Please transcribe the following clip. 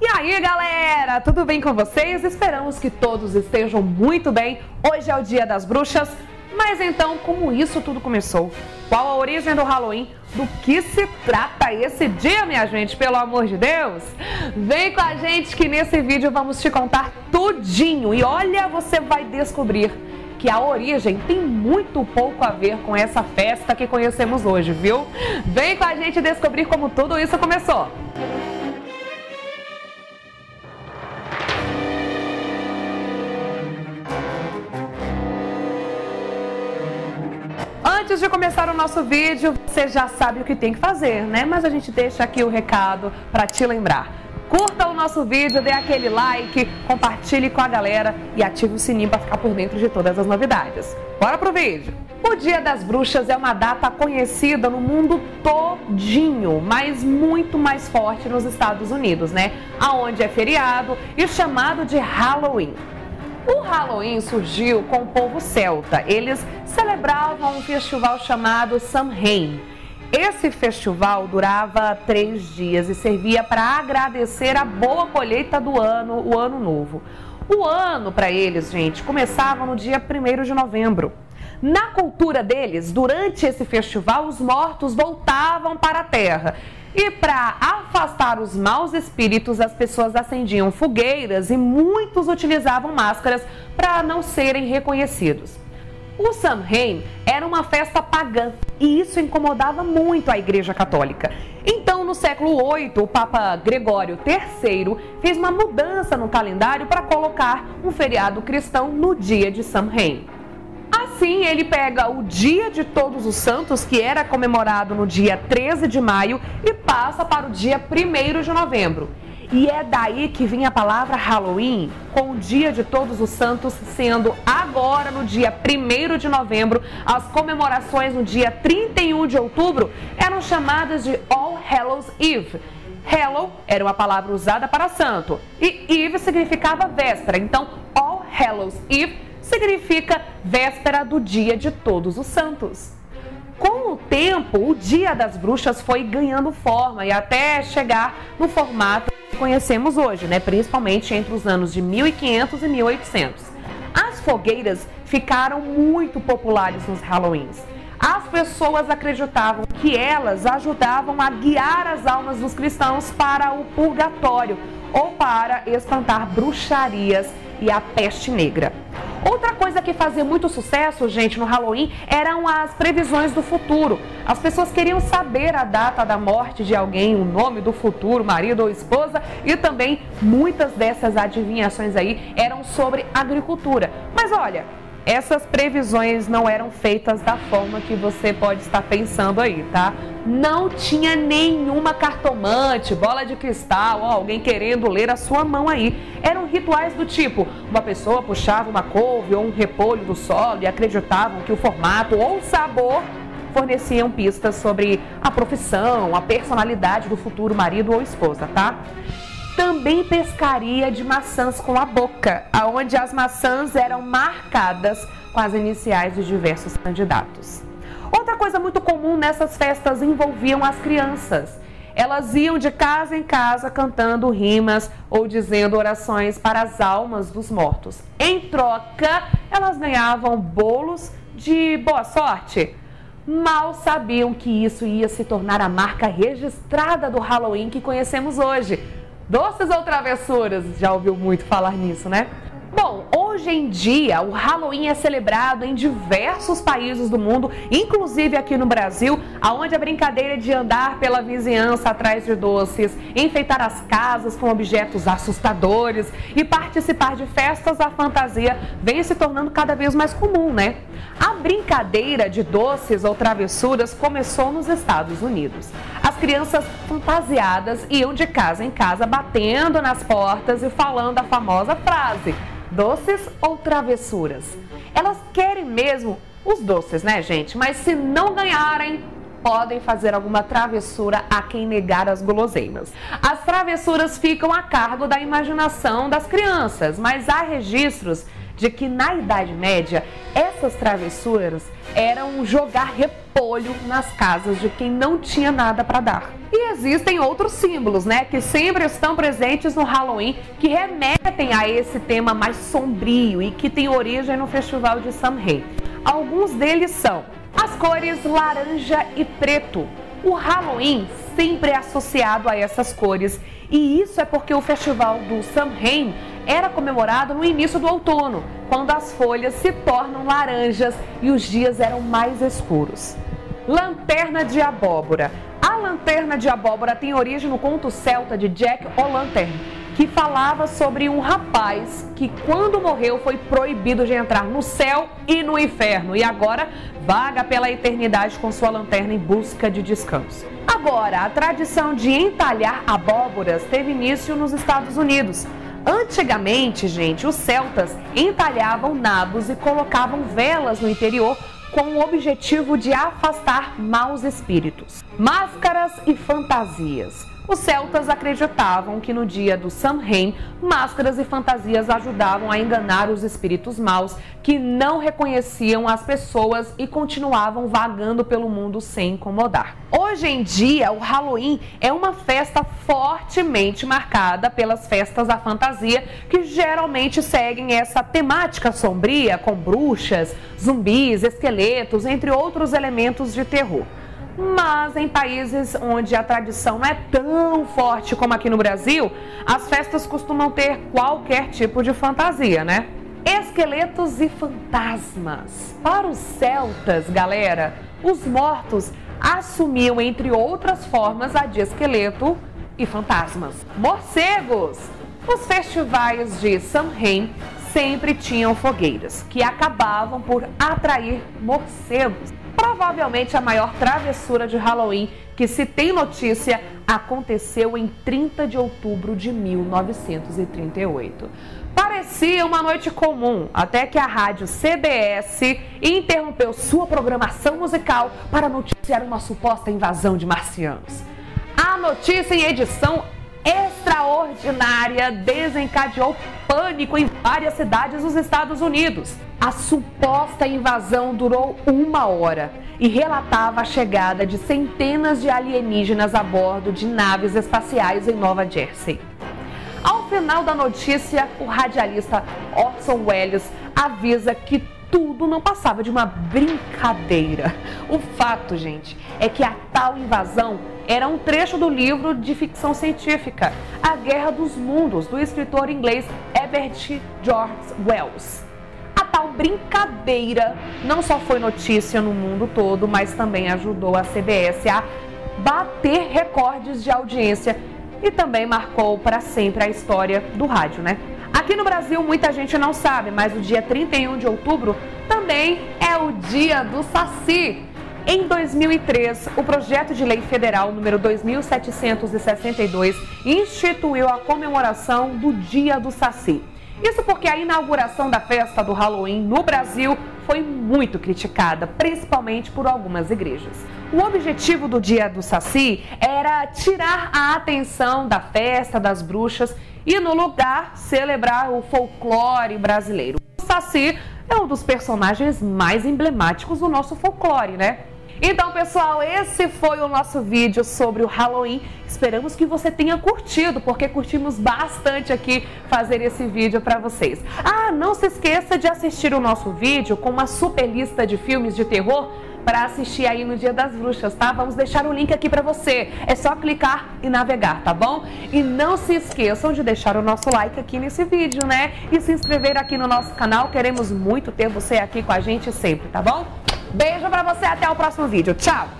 E aí, galera, tudo bem com vocês? Esperamos que todos estejam muito bem. Hoje é o Dia das Bruxas. Mas então, como isso tudo começou? Qual a origem do Halloween? Do que se trata esse dia, minha gente? Pelo amor de Deus! Vem com a gente que nesse vídeo vamos te contar tudinho. E olha, você vai descobrir que a origem tem muito pouco a ver com essa festa que conhecemos hoje, viu? Vem com a gente descobrir como tudo isso começou. Antes de começar o nosso vídeo, você já sabe o que tem que fazer, né? Mas a gente deixa aqui o recado para te lembrar. Curta o nosso vídeo, dê aquele like, compartilhe com a galera e ative o sininho para ficar por dentro de todas as novidades. Bora pro vídeo! O Dia das Bruxas é uma data conhecida no mundo todinho, mas muito mais forte nos Estados Unidos, né? Aonde é feriado e chamado de Halloween. O Halloween surgiu com o povo celta. Eles celebravam um festival chamado Samhain. Esse festival durava três dias e servia para agradecer a boa colheita do ano, o ano novo. O ano para eles, gente, começava no dia 1 de novembro. Na cultura deles, durante esse festival, os mortos voltavam para a terra e para afastar os maus espíritos, as pessoas acendiam fogueiras e muitos utilizavam máscaras para não serem reconhecidos. O Samhain era uma festa pagã e isso incomodava muito a Igreja Católica. Então, no século VIII, o Papa Gregório III fez uma mudança no calendário para colocar um feriado cristão no dia de Samhain. Assim, ele pega o Dia de Todos os Santos, que era comemorado no dia 13 de maio, e passa para o dia 1 de novembro. E é daí que vem a palavra Halloween, com o Dia de Todos os Santos sendo agora no dia 1 de novembro, as comemorações no dia 31 de outubro eram chamadas de All Hallows Eve. Hallow era uma palavra usada para santo e Eve significava véspera, então All Hallows Eve significa véspera do dia de Todos os Santos. Com o tempo, o Dia das Bruxas foi ganhando forma e até chegar no formato que conhecemos hoje, né? principalmente entre os anos de 1500 e 1800. As fogueiras ficaram muito populares nos Halloweens. As pessoas acreditavam que elas ajudavam a guiar as almas dos cristãos para o purgatório ou para espantar bruxarias e a peste negra. Outra coisa que fazia muito sucesso, gente, no Halloween eram as previsões do futuro. As pessoas queriam saber a data da morte de alguém, o nome do futuro marido ou esposa e também muitas dessas adivinhações aí eram sobre agricultura. Mas olha, essas previsões não eram feitas da forma que você pode estar pensando aí, tá? Não tinha nenhuma cartomante, bola de cristal, ó, alguém querendo ler a sua mão aí. Eram rituais do tipo: uma pessoa puxava uma couve ou um repolho do solo e acreditavam que o formato ou o sabor forneciam pistas sobre a profissão, a personalidade do futuro marido ou esposa, tá? Também pescaria de maçãs com a boca, onde as maçãs eram marcadas com as iniciais de diversos candidatos. Outra coisa muito comum nessas festas envolviam as crianças. Elas iam de casa em casa cantando rimas ou dizendo orações para as almas dos mortos. Em troca, elas ganhavam bolos de boa sorte. Mal sabiam que isso ia se tornar a marca registrada do Halloween que conhecemos hoje Doces ou travessuras? Já ouviu muito falar nisso, né? Bom, hoje em dia o Halloween é celebrado em diversos países do mundo, inclusive aqui no Brasil, aonde a brincadeira de andar pela vizinhança atrás de doces, enfeitar as casas com objetos assustadores e participar de festas da fantasia vem se tornando cada vez mais comum, né? A brincadeira de doces ou travessuras começou nos Estados Unidos. As crianças fantasiadas iam de casa em casa batendo nas portas e falando a famosa frase: doces ou travessuras? Elas querem mesmo os doces, né, gente? Mas se não ganharem, podem fazer alguma travessura a quem negar as guloseimas. As travessuras ficam a cargo da imaginação das crianças, mas há registros de que na Idade Média Essas travessuras eram jogar repolho nas casas de quem não tinha nada para dar. E existem outros símbolos, né, que sempre estão presentes no Halloween, que remetem a esse tema mais sombrio e que tem origem no festival de Samhain. Alguns deles são as cores laranja e preto. O Halloween sempre é associado a essas cores e isso é porque o festival do Samhain era comemorado no início do outono, quando as folhas se tornam laranjas e os dias eram mais escuros. Lanterna de abóbora. A lanterna de abóbora tem origem no conto celta de Jack O'Lantern, que falava sobre um rapaz que, quando morreu, foi proibido de entrar no céu e no inferno e agora vaga pela eternidade com sua lanterna em busca de descanso. Agora, a tradição de entalhar abóboras teve início nos Estados Unidos. Antigamente, gente, os celtas entalhavam nabos e colocavam velas no interior com o objetivo de afastar maus espíritos. Máscaras e fantasias. Os celtas acreditavam que no dia do Samhain, máscaras e fantasias ajudavam a enganar os espíritos maus que não reconheciam as pessoas e continuavam vagando pelo mundo sem incomodar. Hoje em dia, o Halloween é uma festa fortemente marcada pelas festas da fantasia que geralmente seguem essa temática sombria com bruxas, zumbis, esqueletos, entre outros elementos de terror mas em países onde a tradição não é tão forte como aqui no Brasil, as festas costumam ter qualquer tipo de fantasia, né? Esqueletos e fantasmas. Para os celtas, galera, os mortos assumiam, entre outras formas, a de esqueleto e fantasmas. Morcegos! Os festivais de Samhain sempre tinham fogueiras, que acabavam por atrair morcegos. Provavelmente a maior travessura de Halloween que se tem notícia aconteceu em 30 de outubro de 1938. Parecia uma noite comum, até que a rádio CBS interrompeu sua programação musical para noticiar uma suposta invasão de marcianos. A notícia em edição extraordinária desencadeou pânico em várias cidades dos Estados Unidos. A suposta invasão durou uma hora e relatava a chegada de centenas de alienígenas a bordo de naves espaciais em Nova Jersey. Ao final da notícia, o radialista Orson Welles avisa que tudo não passava de uma brincadeira. O fato, gente, é que a tal invasão era um trecho do livro de ficção científica A Guerra dos Mundos, do escritor inglês Herbert George Wells. A tal brincadeira não só foi notícia no mundo todo, mas também ajudou a CBS a bater recordes de audiência e também marcou para sempre a história do rádio, né? Aqui no Brasil muita gente não sabe, mas o dia 31 de outubro também é o dia do Saci. Em 2003, o projeto de lei federal número 2762 instituiu a comemoração do Dia do Saci. Isso porque a inauguração da festa do Halloween no Brasil foi muito criticada, principalmente por algumas igrejas. O objetivo do Dia do Saci era tirar a atenção da festa das bruxas e, no lugar, celebrar o folclore brasileiro. O Saci é um dos personagens mais emblemáticos do nosso folclore, né? Então, pessoal, esse foi o nosso vídeo sobre o Halloween. Esperamos que você tenha curtido, porque curtimos bastante aqui fazer esse vídeo para vocês. Ah, não se esqueça de assistir o nosso vídeo com uma super lista de filmes de terror para assistir aí no Dia das Bruxas, tá? Vamos deixar o link aqui para você. É só clicar e navegar, tá bom? E não se esqueçam de deixar o nosso like aqui nesse vídeo, né? E se inscrever aqui no nosso canal. Queremos muito ter você aqui com a gente sempre, tá bom? Beijo pra você, até o próximo vídeo. Tchau!